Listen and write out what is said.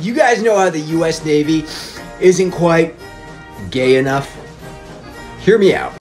you guys know how the US Navy isn't quite gay enough? Hear me out.